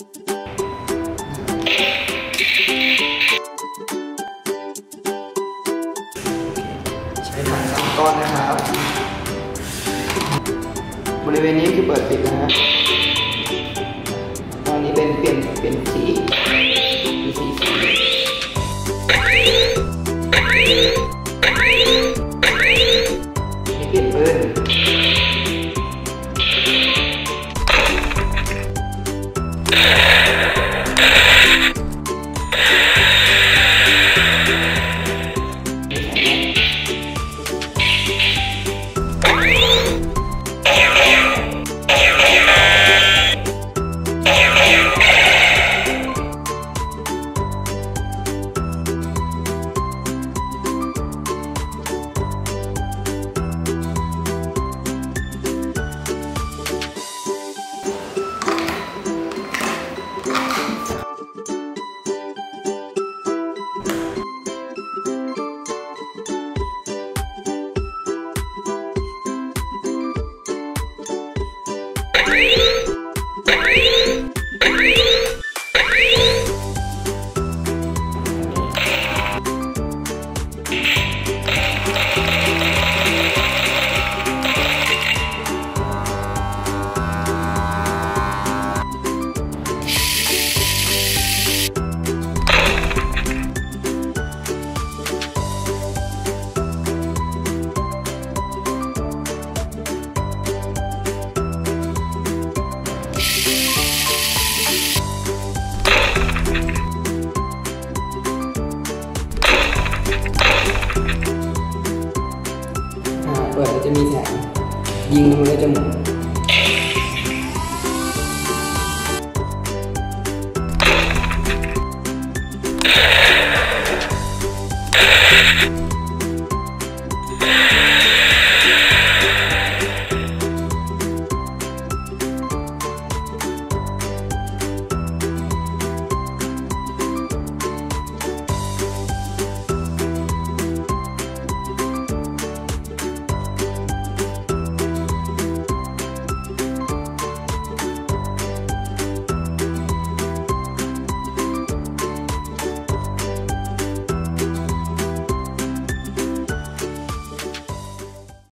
ใช้ถังสามก้อนนะครับ บริเวณนี้คือเปิดปิดนะฮะตอนนี้เป็นเปลี่ยนเปลี่ยนสีมีสีสีเปลี่ยนปืน ปิดแล้วจะมีแสงยิงมันก็จะหมุน